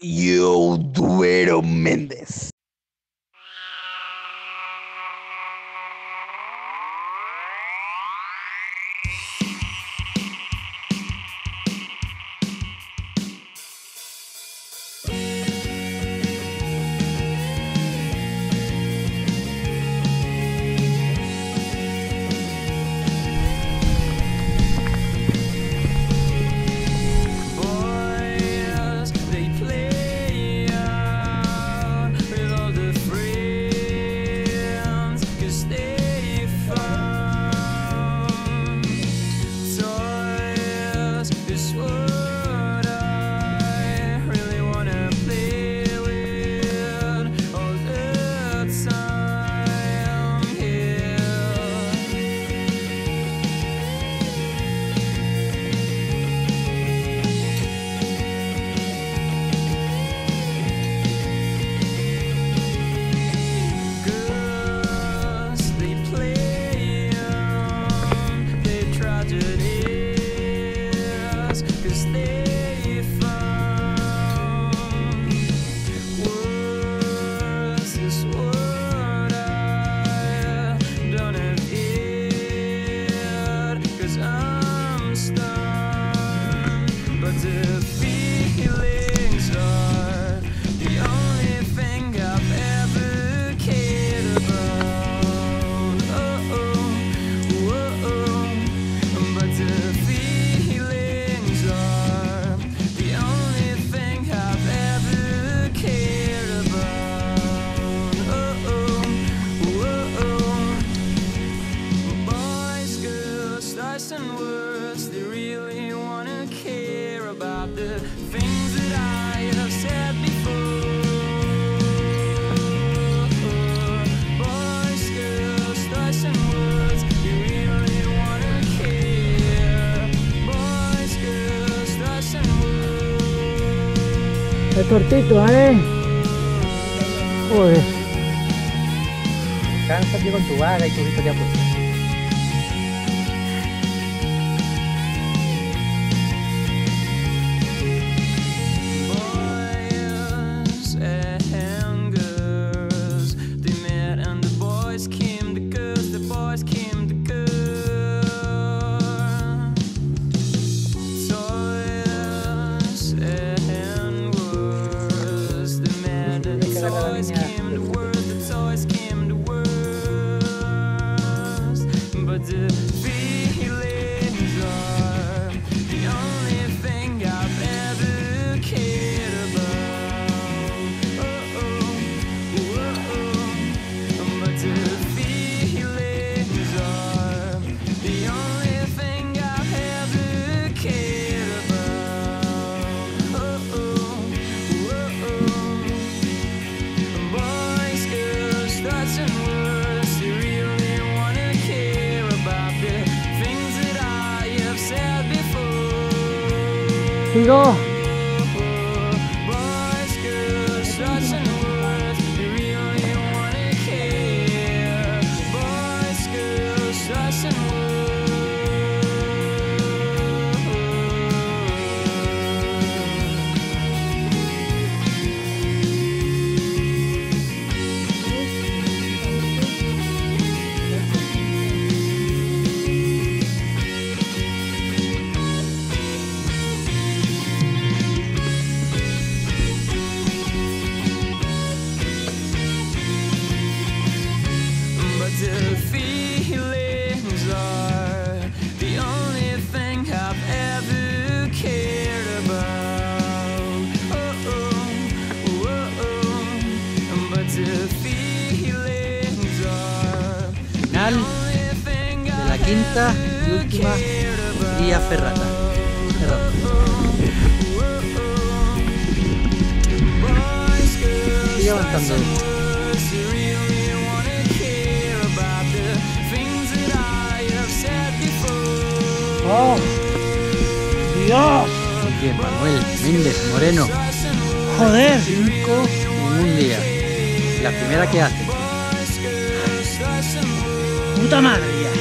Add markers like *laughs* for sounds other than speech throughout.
Yo Duero Méndez. feeling. Es cortito, ¿vale? ¿eh? Joder. Cansa, con tu vara y tu grito de. 그 리. quinta y última vía ferrata. ferrata. Sigue avanzando. ¡Oh! ¡Dios! Bien, Manuel Méndez Moreno. ¡Joder! Cinco en un día. La primera que hace. ¡Puta madre!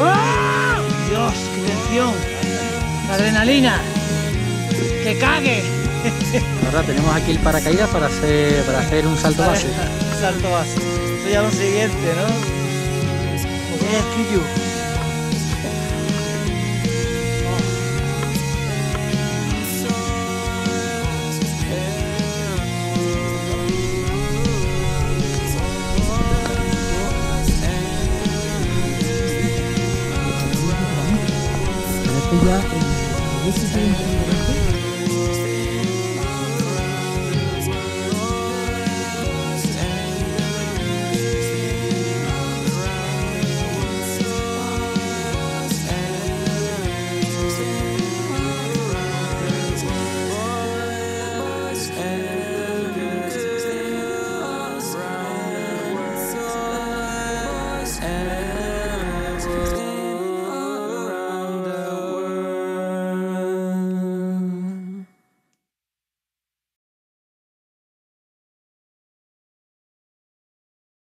¡Ah! Dios, qué tensión. La adrenalina. Que cague. Ahora tenemos aquí el paracaídas para hacer, para hacer un salto base. *laughs* salto base. Eso ya lo siguiente, ¿no? Es que yo.